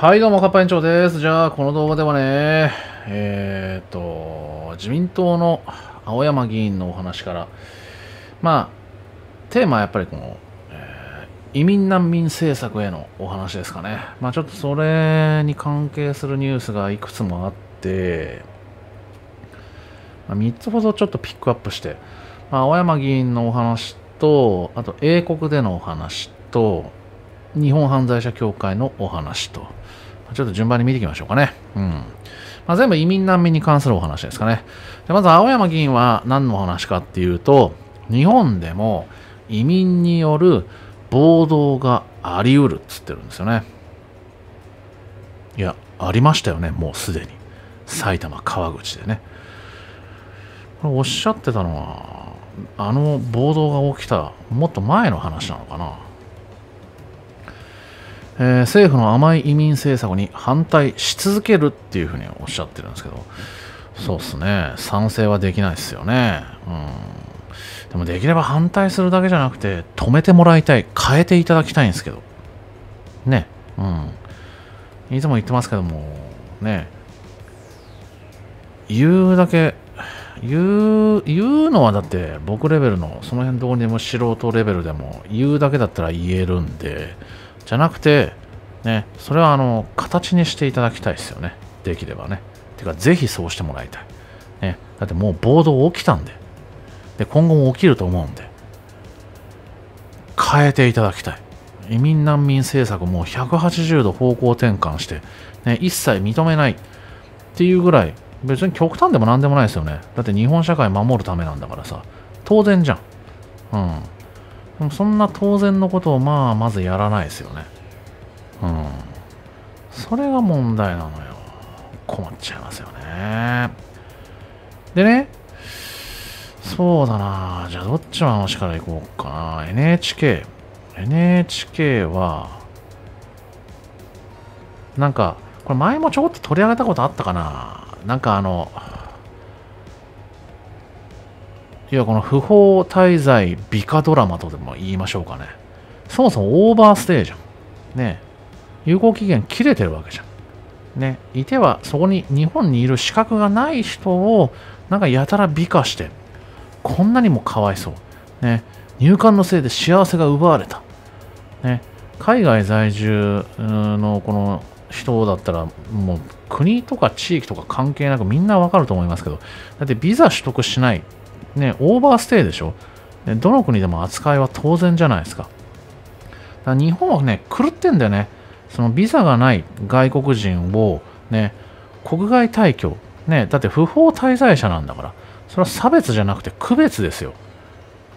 はい、どうも、カッパ園長です。じゃあ、この動画ではね、えーっと、自民党の青山議員のお話から、まあ、テーマはやっぱりこの、えー移民難民政策へのお話ですかね。まあ、ちょっとそれに関係するニュースがいくつもあって、まあ、3つほどちょっとピックアップして、まあ、青山議員のお話と、あと英国でのお話と、日本犯罪者協会のお話と、ちょっと順番に見ていきましょうかね。うん。まあ、全部移民難民に関するお話ですかね。でまず、青山議員は何のお話かっていうと、日本でも移民による暴動があり得るっつってるんですよね。いや、ありましたよね、もうすでに。埼玉、川口でね。これおっしゃってたのは、あの暴動が起きたもっと前の話なのかな。えー政府の甘い移民政策に反対し続けるっていうふうにおっしゃってるんですけど、そうっすね、賛成はできないですよね。うん。でもできれば反対するだけじゃなくて、止めてもらいたい、変えていただきたいんですけど。ね。うん。いつも言ってますけども、ね。言うだけ、言う、言うのはだって僕レベルの、その辺どうにでも素人レベルでも言うだけだったら言えるんで、じゃなくて、ね、それはあの、形にしていただきたいですよね。できればね。てか、ぜひそうしてもらいたい。ね。だってもう暴動起きたんで。で、今後も起きると思うんで。変えていただきたい。移民難民政策もう180度方向転換して、ね、一切認めないっていうぐらい、別に極端でも何でもないですよね。だって日本社会守るためなんだからさ。当然じゃん。うん。そんな当然のことをまあまずやらないですよね。うん。それが問題なのよ。困っちゃいますよね。でね、そうだなじゃあどっちの話からいこうかな。NHK。NHK は、なんか、これ前もちょこっと取り上げたことあったかな。なんかあの、いや、この不法滞在美化ドラマとでも言いましょうかね。そもそもオーバーステイじゃん。ね有効期限切れてるわけじゃん。ねいてはそこに日本にいる資格がない人をなんかやたら美化して、こんなにもかわいそう。ね入管のせいで幸せが奪われた。ね海外在住のこの人だったらもう国とか地域とか関係なくみんなわかると思いますけどだってビザ取得しないね、オーバーステイでしょ、ね、どの国でも扱いは当然じゃないですか。だから日本はね、狂ってんだよね。そのビザがない外国人を、ね、国外退去、ね、だって不法滞在者なんだから、それは差別じゃなくて区別ですよ。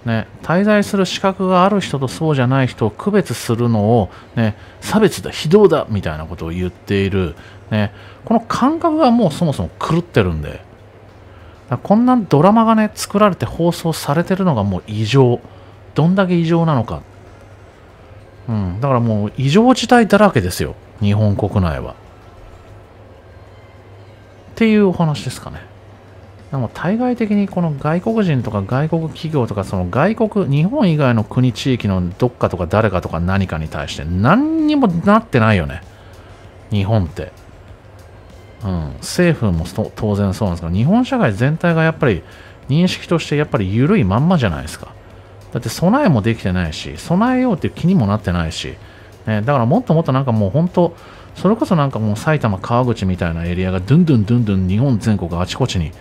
ね、滞在する資格がある人とそうじゃない人を区別するのを、ね、差別だ、非道だみたいなことを言っている、ね、この感覚がもうそもそも狂ってるんで。こんなドラマがね、作られて放送されてるのがもう異常。どんだけ異常なのか。うん。だからもう異常事態だらけですよ。日本国内は。っていうお話ですかね。でも対外的にこの外国人とか外国企業とかその外国、日本以外の国地域のどっかとか誰かとか何かに対して何にもなってないよね。日本って。うん、政府も当然そうなんですが日本社会全体がやっぱり認識としてやっぱり緩いまんまじゃないですか。だって備えもできてないし備えようっていう気にもなってないし、ね、だからもっともっとなんかもう本当それこそなんかもう埼玉川口みたいなエリアがドゥンドゥンドゥンドゥン日本全国あちこちに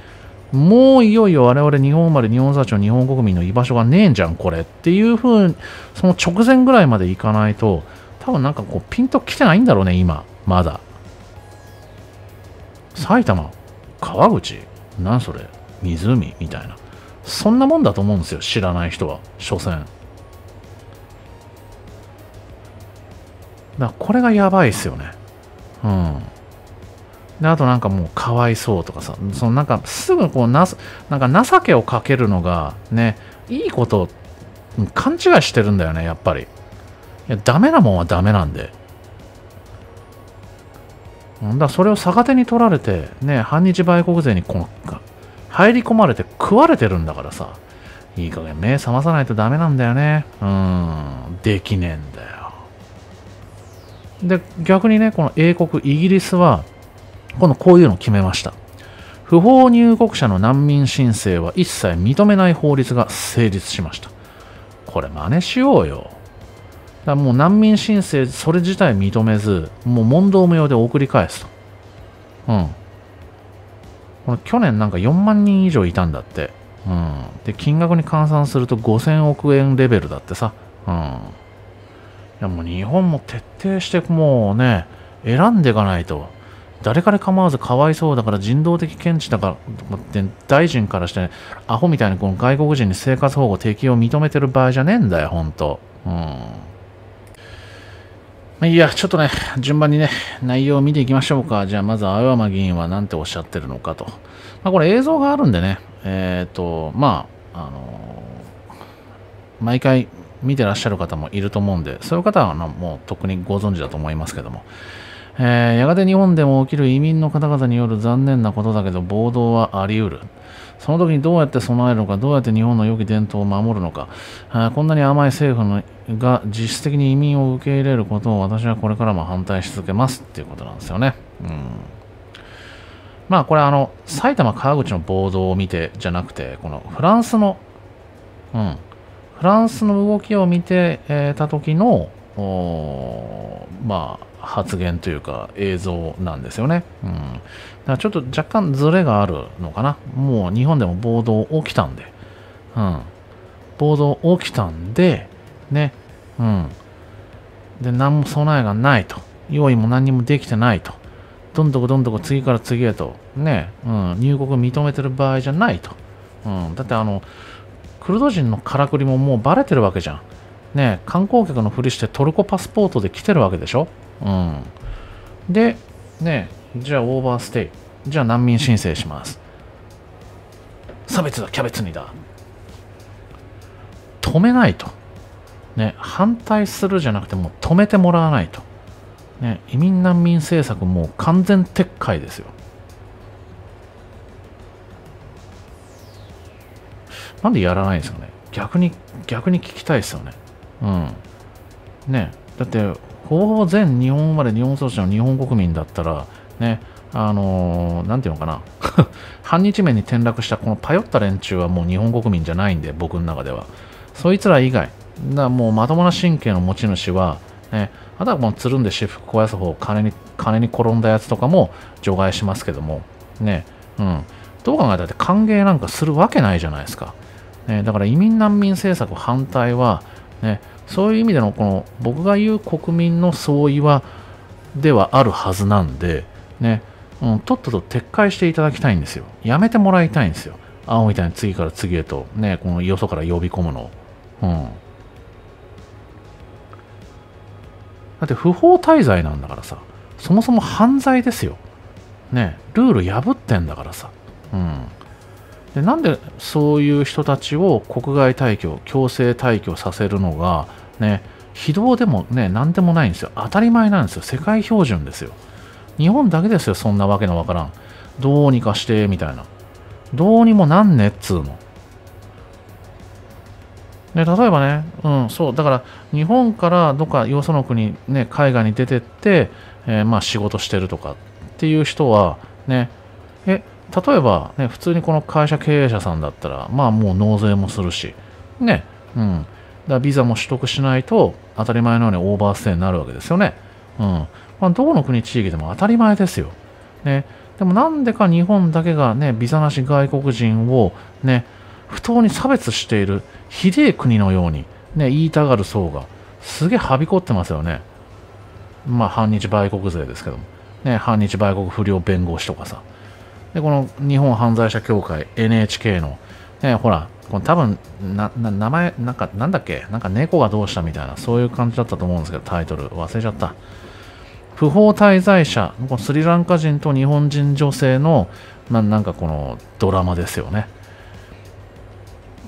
もういよいよ我々日本生まれ日本座長日本国民の居場所がねえんじゃんこれっていう風にその直前ぐらいまでいかないと多分なんかこうピンと来てないんだろうね今まだ。埼玉川口なんそれ湖みたいな。そんなもんだと思うんですよ知らない人は所詮。だからこれがやばいっすよね。うん。であとなんかもうかわいそうとかさそのなんかすぐこうななんか情けをかけるのがねいいこと勘違いしてるんだよねやっぱり。いやダメなもんはダメなんで。だからそれを逆手に取られて、ね、反日売国税にこ入り込まれて食われてるんだからさ、いい加減目覚まさないとダメなんだよね。うん、できねえんだよ。で、逆にね、この英国、イギリスは、このこういうのを決めました。不法入国者の難民申請は一切認めない法律が成立しました。これ真似しようよ。だもう難民申請それ自体認めず、もう問答無用で送り返すと。うん。この去年なんか4万人以上いたんだって。うん。で、金額に換算すると5000億円レベルだってさ。うん。いやもう日本も徹底してもうね、選んでいかないと。誰彼構わずかわいそうだから人道的見地だからって大臣からして、ね、アホみたいにこの外国人に生活保護適用を認めてる場合じゃねえんだよ、ほんと。うん。まいや、ちょっとね、順番にね、内容を見ていきましょうか。じゃあ、まず、青山議員は何ておっしゃってるのかと。まあ、これ映像があるんでね、えっ、ー、と、まあ、あのー、毎回見てらっしゃる方もいると思うんで、そういう方はもう特にご存知だと思いますけども、えー、やがて日本でも起きる移民の方々による残念なことだけど、暴動はあり得る。その時にどうやって備えるのか、どうやって日本の良き伝統を守るのか、こんなに甘い政府のが実質的に移民を受け入れることを私はこれからも反対し続けますっていうことなんですよね。うん、まあこれあの、埼玉川口の暴動を見てじゃなくて、このフランスの、うん、フランスの動きを見て、え、た時の、まあ、発言というか映像なんですよね。うん。だからちょっと若干ズレがあるのかな。もう日本でも暴動起きたんで。うん。暴動起きたんで、ね。うん。で、何も備えがないと。用意も何もできてないと。どんどこどんどこ次から次へと、ね、うん、入国認めてる場合じゃないと。うん。だってあの、クルド人のからくりももうバレてるわけじゃん。ね、観光客のふりしてトルコパスポートで来てるわけでしょうん。で、ね、じゃあオーバーステイ。じゃあ難民申請します。差別だ、キャベツにだ。止めないと。ね、反対するじゃなくてもう止めてもらわないと。ね、移民難民政策もう完全撤回ですよ。なんでやらないんですかね逆に、逆に聞きたいですよね。うん。ね、だって、ほぼほぼ全日本生まれ日本育ちの日本国民だったら、ね、あのー、なんていうのかな、反日面に転落したこのパヨった連中はもう日本国民じゃないんで、僕の中では。そいつら以外、だもうまともな神経の持ち主は、ね、あとはもうつるんで私服肥やす方、金に金に転んだやつとかも除外しますけども、ね、うん、どう考えたって歓迎なんかするわけないじゃないですか。ね、だから移民難民政策反対は、ね、そういう意味でのこの僕が言う国民の相違はではあるはずなんで、ね、うん、とっとと撤回していただきたいんですよ。やめてもらいたいんですよ。青みたいに次から次へと、ね、このよそから呼び込むのを。うん。だって不法滞在なんだからさ、そもそも犯罪ですよ。ね、ルール破ってんだからさ。うん。でなんでそういう人たちを国外退去、強制退去させるのが、ね、非道でもね、何でもないんですよ。当たり前なんですよ。世界標準ですよ。日本だけですよ、そんなわけのわからん。どうにかして、みたいな。どうにもなんねっつうの。ね、例えばね、うん、そう、だから日本からどっかよその国、ね、海外に出てって、えー、まあ仕事してるとかっていう人は、ね、え、例えば、ね、普通にこの会社経営者さんだったら、まあもう納税もするし、ね、うん。だビザも取得しないと当たり前のようにオーバーステイになるわけですよね。うん。まあ、どこの国地域でも当たり前ですよ。ね。でもなんでか日本だけがね、ビザなし外国人をね、不当に差別しているひでえ国のように、ね、言いたがる層がすげえはびこってますよね。まあ、反日売国税ですけども。ね、反日売国不良弁護士とかさ。で、この日本犯罪者協会 NHK の、ね、ほら、この多分な、名前、なんか、なんだっけ？なんか猫がどうしたみたいな、そういう感じだったと思うんですけど、タイトル忘れちゃった。不法滞在者、このスリランカ人と日本人女性の、ななんかこのドラマですよね。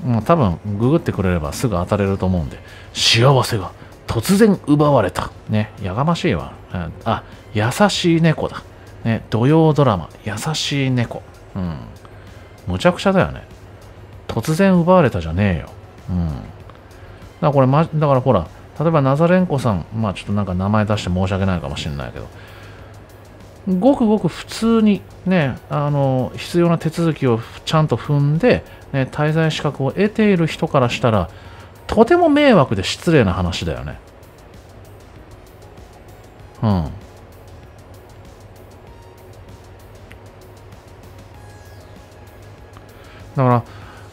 もう多分、ググってくれればすぐ当たれると思うんで、幸せが突然奪われた。ね、やがましいわ。あ、優しい猫だ。ね、土曜ドラマ、優しい猫。うん。むちゃくちゃだよね。突然奪われたじゃねえよ。うん。だからこれ、ま、だからほら、例えばナザレンコさん、まあちょっとなんか名前出して申し訳ないかもしれないけど、ごくごく普通にね、あの、必要な手続きをちゃんと踏んで、ね、滞在資格を得ている人からしたら、とても迷惑で失礼な話だよね。うん。だから、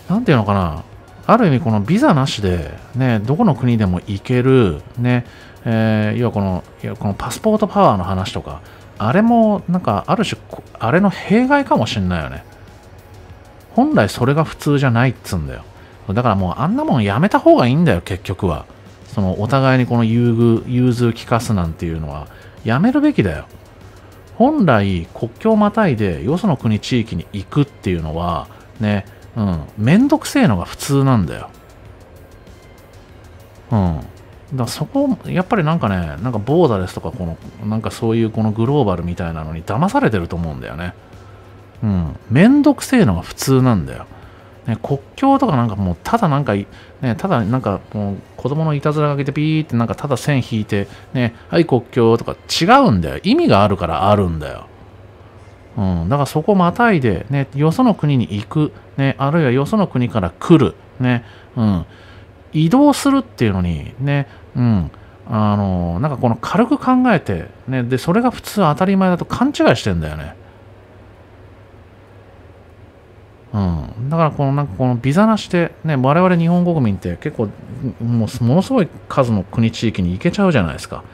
なんていうのかな、ある意味このビザなしで、ね、どこの国でも行ける、ね、えー、要はこの、いやこのパスポートパワーの話とか、あれもなんかある種、あれの弊害かもしんないよね。本来それが普通じゃないっつうんだよ。だからもうあんなもんやめた方がいいんだよ、結局は。そのお互いにこの優遇、融通聞かすなんていうのは、やめるべきだよ。本来、国境をまたいでよその国、地域に行くっていうのは、ね、うん、めんどくせえのが普通なんだよ。うん。だそこ、やっぱりなんかね、なんかボーダレスとか、この、なんかそういうこのグローバルみたいなのに騙されてると思うんだよね。うん。めんどくせえのが普通なんだよ。ね、国境とかなんかもうただなんか、ね、ただなんかもう子供のいたずらがけてピーってなんかただ線引いて、ね、はい国境とか違うんだよ。意味があるからあるんだよ。うん、だからそこまたいで、ね、よその国に行く、ね、あるいはよその国から来る、ね、うん、移動するっていうのに、ね、うん、あのなんかこの軽く考えて、ね、で、それが普通当たり前だと勘違いしてんだよね。うん、だからこのなんかこのビザなしで、ね、我々日本国民って結構もうものすごい数の国地域に行けちゃうじゃないですか。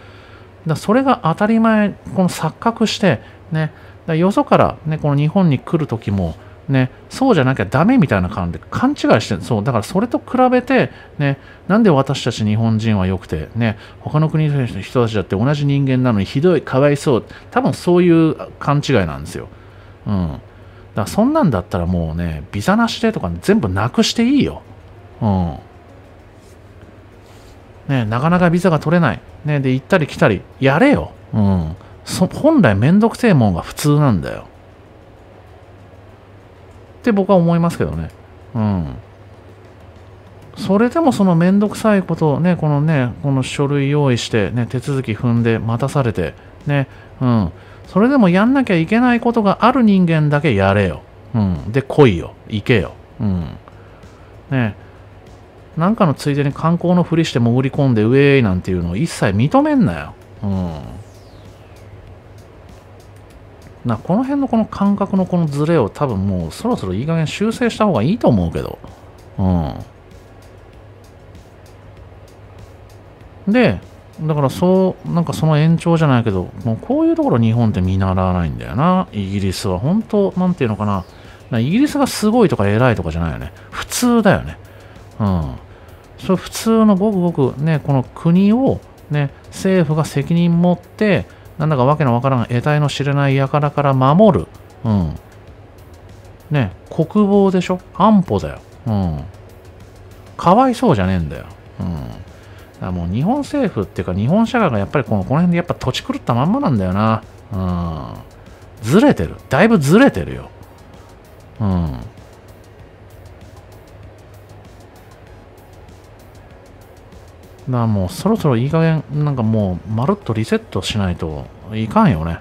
だそれが当たり前、この錯覚して、ね、だよそから、ね、この日本に来るときも、ね、そうじゃなきゃダメみたいな感じで勘違いしてそうだからそれと比べて、ね、なんで私たち日本人は良くて、ね、他の国の人たちだって同じ人間なのにひどい、かわいそう、多分そういう勘違いなんですよ。うん。だからそんなんだったらもうね、ビザなしでとか全部なくしていいよ。うん。ね、なかなかビザが取れない。ね、で、行ったり来たり、やれよ。うん。そ本来めんどくせえもんが普通なんだよ。って僕は思いますけどね。うん。それでもそのめんどくさいことをね、このね、この書類用意して、ね、手続き踏んで待たされて、ね、うん。それでもやんなきゃいけないことがある人間だけやれよ。うん。で、来いよ。行けよ。うん。ね。なんかのついでに観光のふりして潜り込んでウェーイなんていうのを一切認めんなよ。うん。なこの辺のこの感覚のこのズレを多分もうそろそろいい加減修正した方がいいと思うけど。うん。で、だからそう、なんかその延長じゃないけど、もうこういうところ日本って見習わないんだよな。イギリスは本当、なんていうのかな。なイギリスがすごいとか偉いとかじゃないよね。普通だよね。うん。それ普通のごくごくね、この国をね、政府が責任持って、なんだかわけのわからん得体の知れない輩から守る。うん。ね、国防でしょ？安保だよ。うん。かわいそうじゃねえんだよ。うん。だもう日本政府っていうか日本社会がやっぱりこのこの辺でやっぱ土地狂ったまんまなんだよな。うん。ずれてる。だいぶずれてるよ。うん。らもうそろそろいい加減、なんかもうまるっとリセットしないといかんよね。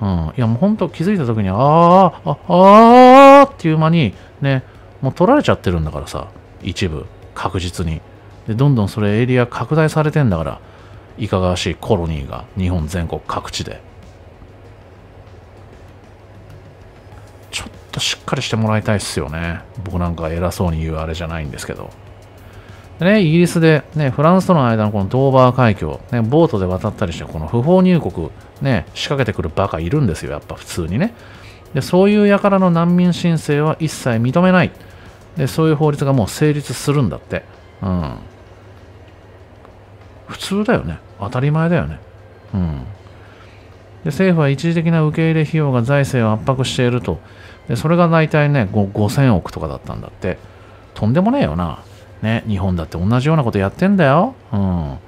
うん。いやもう本当気づいた時に、ああ、ああーっていう間にね、もう取られちゃってるんだからさ、一部、確実に。で、どんどんそれエリア拡大されてんだから、いかがわしいコロニーが日本全国各地で。ちょっとしっかりしてもらいたいっすよね。僕なんか偉そうに言うあれじゃないんですけど。ね、イギリスで、ね、フランスとの間のこのドーバー海峡、ね、ボートで渡ったりして、この不法入国、ね、仕掛けてくるバカいるんですよ、やっぱ普通にね。で、そういう輩の難民申請は一切認めない。で、そういう法律がもう成立するんだって。うん。普通だよね。当たり前だよね。うん。で、政府は一時的な受け入れ費用が財政を圧迫していると。で、それが大体ね、5000億とかだったんだって。とんでもねえよな。ね、日本だって同じようなことやってんだよ。うん。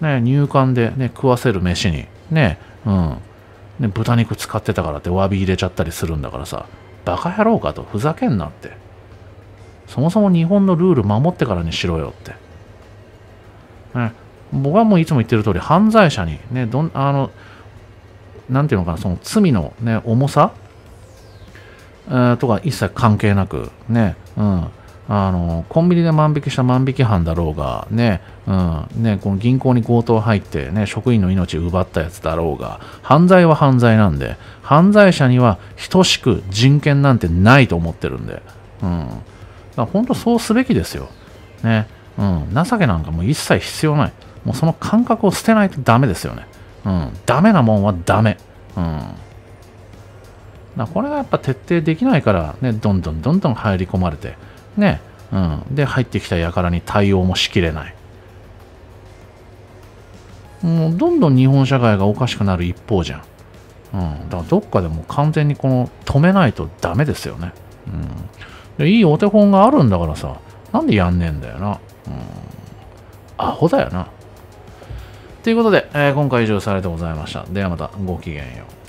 ね、入管でね、食わせる飯に、ね、うん。ね、豚肉使ってたからって詫び入れちゃったりするんだからさ、バカ野郎かと、ふざけんなって。そもそも日本のルール守ってからにしろよって。ね、僕はもういつも言ってる通り、犯罪者に、ね、どんあのなんていうのかな、その罪の、ね、重さ、えー、とか一切関係なく、ね、うん、あのコンビニで万引きした万引き犯だろうが、ねうんね、この銀行に強盗入って、ね、職員の命奪ったやつだろうが、犯罪は犯罪なんで、犯罪者には等しく人権なんてないと思ってるんで、うん、だから本当そうすべきですよ。ねうん、情けなんかもう一切必要ない。もうその感覚を捨てないとダメですよね。うん、ダメなもんはダメ。うん、だこれがやっぱ徹底できないから、ね、どんどんどんどん入り込まれて、ね、うん、で入ってきた輩に対応もしきれない。もうどんどん日本社会がおかしくなる一方じゃん。うん、だからどっかでも完全にこの止めないとダメですよね。うん、いいお手本があるんだからさ、なんでやんねえんだよな。うん、アホだよな。ということで、えー、今回以上されてございました。ではまたごきげんよう。